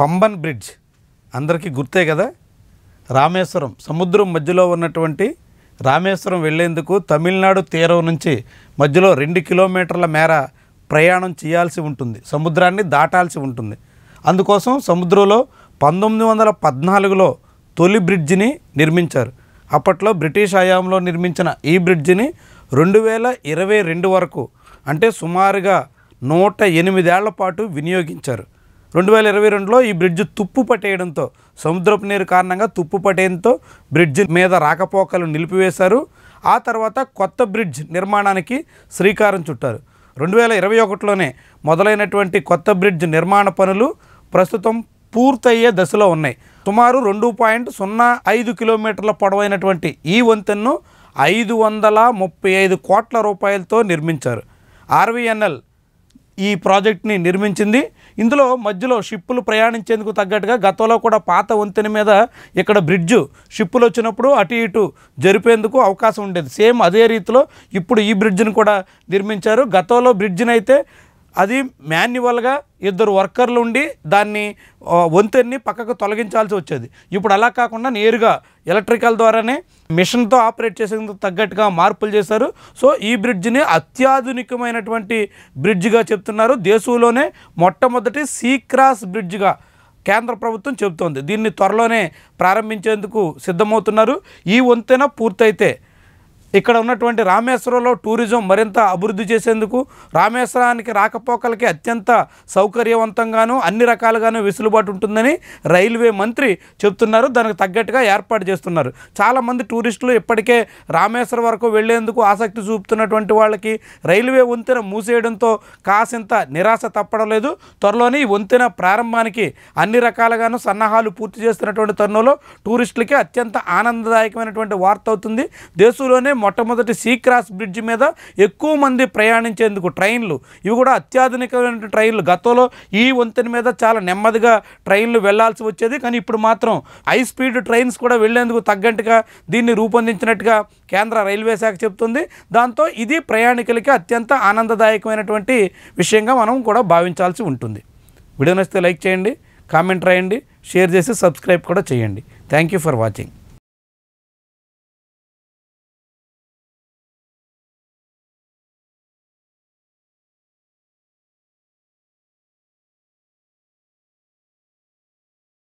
Pamban bridge. అందరికీ గుర్తే కదా? రామేశ్వరం. సముద్రం మధ్యలో ఉన్నటువంటి రామేశ్వరం వెళ్ళేందుకు తమిళనాడు తీరం నుంచి మధ్యలో రెండు కిలోమీటర్ల మేర ప్రయాణం చేయాల్సి ఉంటుంది. సముద్రాన్ని దాటాల్సి ఉంటుంది. అందుకోసం సముద్రంలో పంతొమ్మిది వందల పద్నాలుగులో తొలి బ్రిడ్జిని నిర్మించారు. అప్పట్లో బ్రిటిష్ హయాంలో నిర్మించిన ఈ బ్రిడ్జిని రెండు వేల ఇరవై రెండు వరకు అంటే సుమారుగా నూట ఎనిమిదేళ్ళ పాటు వినియోగించారు. రెండు వేల ఇరవై రెండులో ఈ బ్రిడ్జ్ తుప్పు పట్టేయడంతో సముద్రపు నీరు కారణంగా తుప్పు పట్టేయడంతో బ్రిడ్జ్ మీద రాకపోకలు నిలిపివేశారు. ఆ తర్వాత కొత్త బ్రిడ్జ్ నిర్మాణానికి శ్రీకారం చుట్టారు. రెండు వేల ఇరవై ఒకటిలోనే మొదలైనటువంటి కొత్త బ్రిడ్జ్ నిర్మాణ పనులు ప్రస్తుతం పూర్తయ్యే దశలో ఉన్నాయి. సుమారు రెండు పాయింట్ సున్నా ఐదు కిలోమీటర్ల పొడవైనటువంటి ఈ వంతెన్ను ఐదు వందల ముప్పై ఐదు కోట్ల రూపాయలతో నిర్మించారు. ఆర్వీఎన్ఎల్ ఈ ప్రాజెక్ట్ని నిర్మించింది. ఇందులో మధ్యలో షిప్పులు ప్రయాణించేందుకు తగ్గట్టుగా గతంలో కూడా పాత వంతెన మీద ఇక్కడ బ్రిడ్జ్ షిప్పులు వచ్చినప్పుడు అటు ఇటు జరిపేందుకు అవకాశం ఉండేది. సేమ్ అదే రీతిలో ఇప్పుడు ఈ బ్రిడ్జ్ని కూడా నిర్మించారు. గతంలో బ్రిడ్జిని అయితే అది మాన్యువల్గా ఇద్దరు వర్కర్లు ఉండి దాన్ని వంతెన్ని పక్కకు తొలగించాల్సి వచ్చేది. ఇప్పుడు అలా కాకుండా నేరుగా ఎలక్ట్రికల్ ద్వారానే మిషన్తో ఆపరేట్ చేసేందుకు తగ్గట్టుగా మార్పులు చేశారు. సో ఈ బ్రిడ్జిని అత్యాధునికమైనటువంటి బ్రిడ్జిగా చెప్తున్నారు. దేశంలోనే మొట్టమొదటి సీ క్రాస్ బ్రిడ్జిగా కేంద్ర ప్రభుత్వం చెబుతోంది. దీన్ని త్వరలోనే ప్రారంభించేందుకు సిద్ధమవుతున్నారు. ఈ వంతెన పూర్తయితే ఇక్కడ ఉన్నటువంటి రామేశ్వరంలో టూరిజం మరింత అభివృద్ధి చేసేందుకు రామేశ్వరానికి రాకపోకలకి అత్యంత సౌకర్యవంతంగాను అన్ని రకాలుగాను వెసులుబాటు ఉంటుందని రైల్వే మంత్రి చెప్తున్నారు. దానికి తగ్గట్టుగా ఏర్పాటు చేస్తున్నారు. చాలామంది టూరిస్టులు ఇప్పటికే రామేశ్వరం వరకు వెళ్ళేందుకు ఆసక్తి చూపుతున్నటువంటి వాళ్ళకి రైల్వే వంతెన మూసేయడంతో కాసింత నిరాశ తప్పడం లేదు. త్వరలోనే ఈ వంతెన ప్రారంభానికి అన్ని రకాలుగాను సన్నాహాలు పూర్తి చేస్తున్నటువంటి తరుణంలో టూరిస్టులకి అత్యంత ఆనందదాయకమైనటువంటి వార్త అవుతుంది. దేశంలోనే మొట్టమొదటి సీ క్రాస్ బ్రిడ్జ్ మీద ఎక్కువ మంది ప్రయాణించేందుకు ట్రైన్లు. ఇవి కూడా అత్యాధునికమైన ట్రైన్లు. గతంలో ఈ వంతెన మీద చాలా నెమ్మదిగా ట్రైన్లు వెళ్ళాల్సి వచ్చేది. కానీ ఇప్పుడు మాత్రం హై స్పీడ్ ట్రైన్స్ కూడా వెళ్ళేందుకు తగ్గట్టుగా దీన్ని రూపొందించినట్టుగా కేంద్ర రైల్వే శాఖ చెప్తుంది దాంతో ఇది ప్రయాణికులకి అత్యంత ఆనందదాయకమైనటువంటి విషయంగా మనం కూడా భావించాల్సి ఉంటుంది. వీడియో నచ్చితే లైక్ చేయండి కామెంట్ రాయండి షేర్ చేసి సబ్స్క్రైబ్ కూడా చేయండి. Thank you for watching.